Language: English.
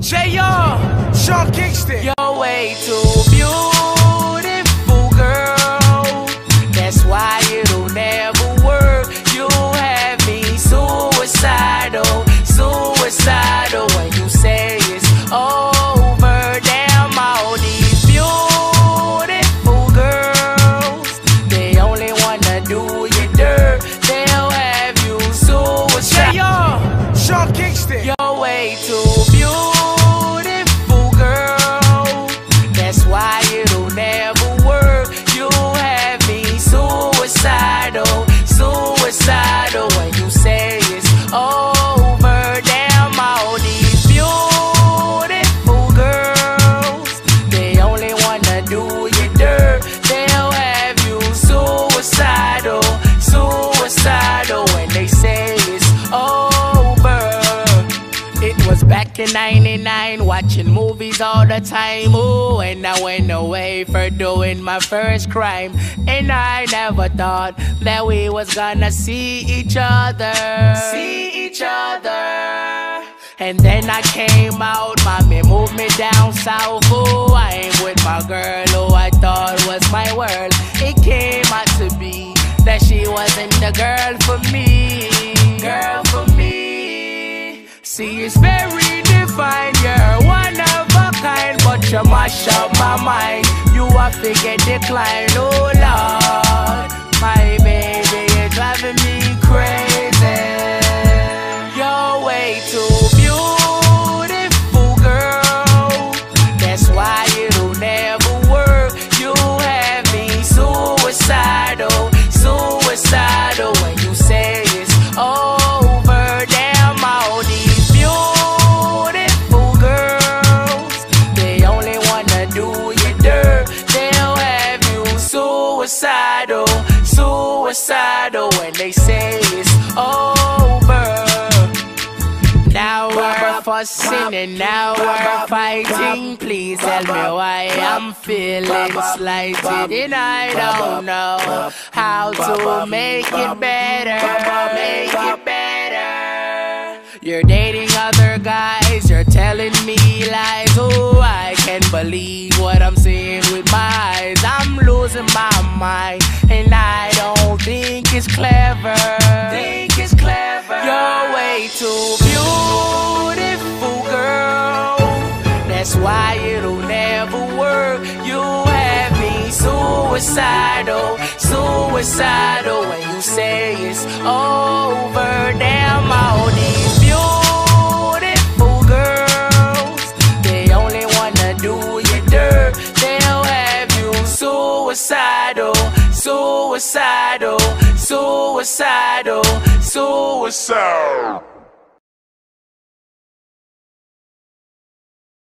JR, Sean Kingston. You're way too beautiful, girl. That's why it'll never work. You have me suicidal, suicidal when you say it's over. Damn, all these beautiful girls, they only wanna do you dirt. They'll have you suicidal. JR, Sean Kingston. You're way too beautiful, back in 99, watching movies all the time. Ooh, and I went away for doing my first crime. And I never thought that we was gonna see each other. See each other. And then I came out, mommy moved me down south. Ooh, I ain't with my girl who I thought was my world. It came out to be that she wasn't the girl for me. Girl for me. See, it's very but you mash up my mind. You have to get declined, oh Lord. My baby, you're driving me crazy. You're way too suicidal when they say it's over. Now we're fussing and now we're fighting. Please tell me why I'm feeling slighted and I don't know how to make it better. Make it better. You're dating other guys, you're telling me lies. Oh, I can't believe what I'm seeing with my eyes. I'm losing my mind, and I don't think it's clever. Think it's clever. You're way too beautiful, girl. That's why it'll never work. You have me suicidal, suicidal when you say it's over. Damn, all these beautiful girls, they only wanna do you dirt. They'll have you suicidal, suicidal, suicidal, suicidal.